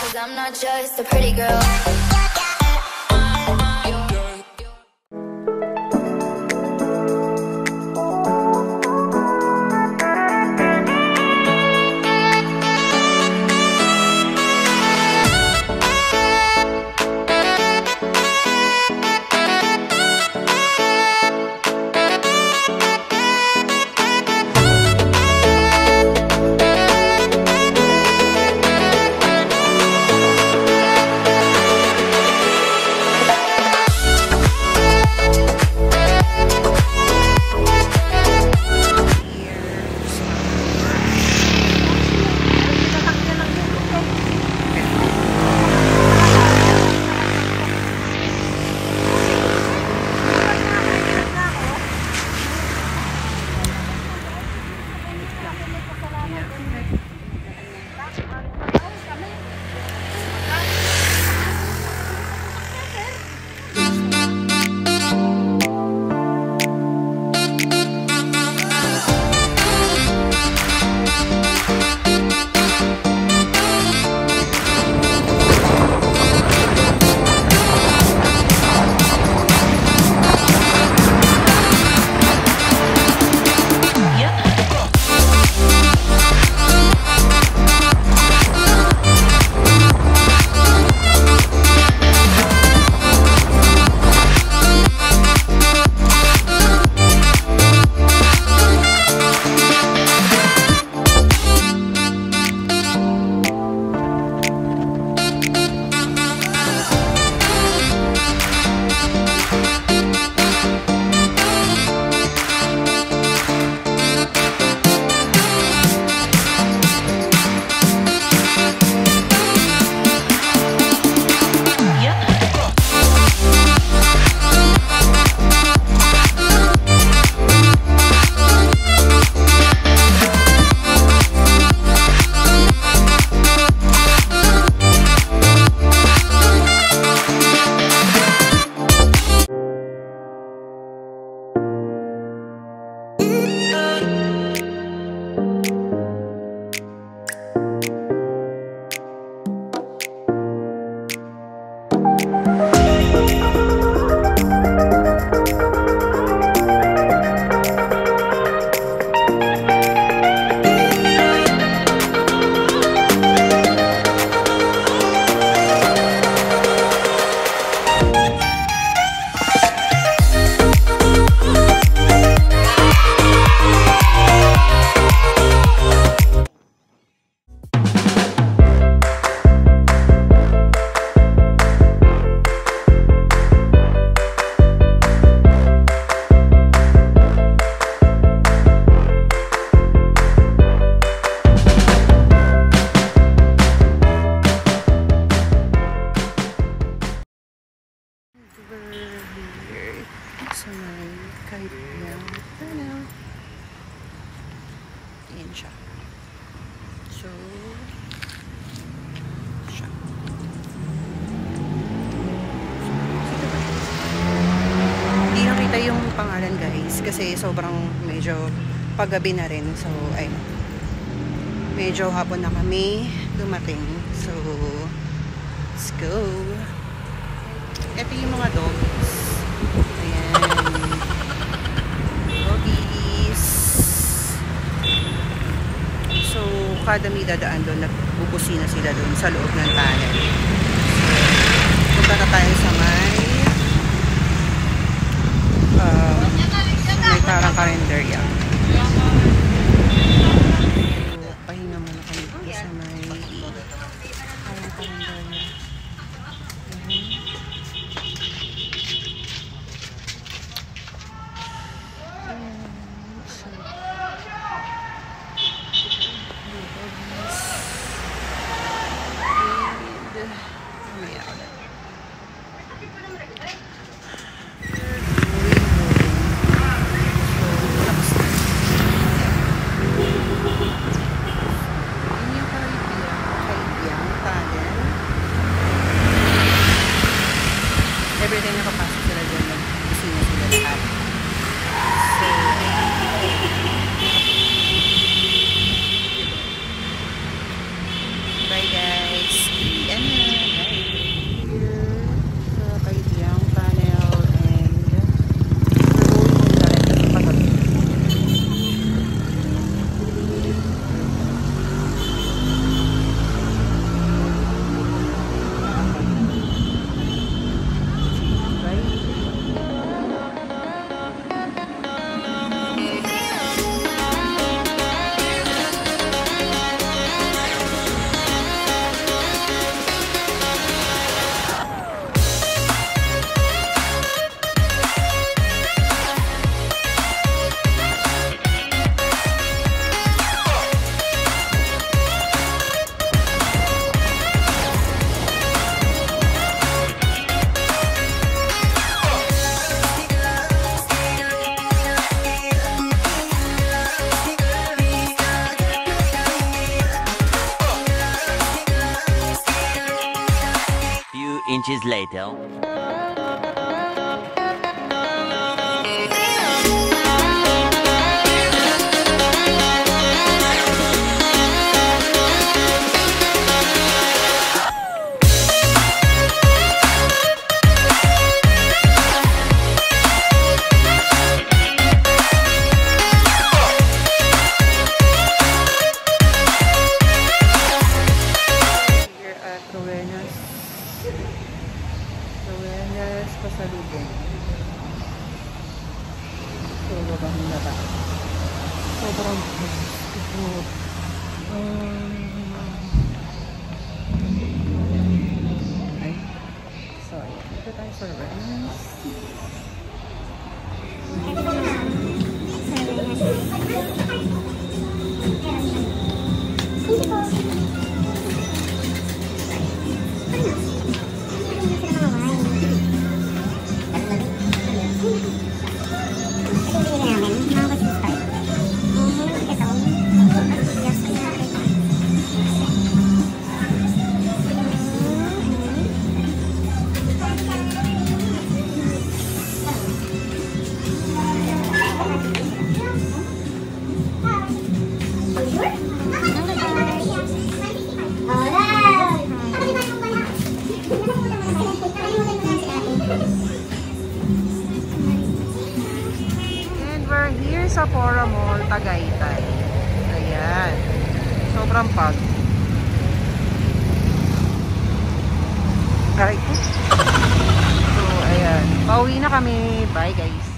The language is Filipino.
Cause I'm not just a pretty girl. Nakita yung pangalan guys kasi sobrang medyo paggabi na rin. So, ay medyo hapon na kami dumating. So, let's go. Ito yung mga dogs. Ayan. Doggies. So, kada may dadaan doon, nagbubusina sila doon sa loob ng tunnel. So, punta na tayo every time nakapasok sila dyan, nag-ising sila lahat. Inches later. 兵庫がみんなそうボランティアです。けどうん。はい。そいうこ sa Fora Mall, Tagaytay. Ayan. Sobrang pag. Aray ko. So, ayan. Pauwi na kami. Bye, guys.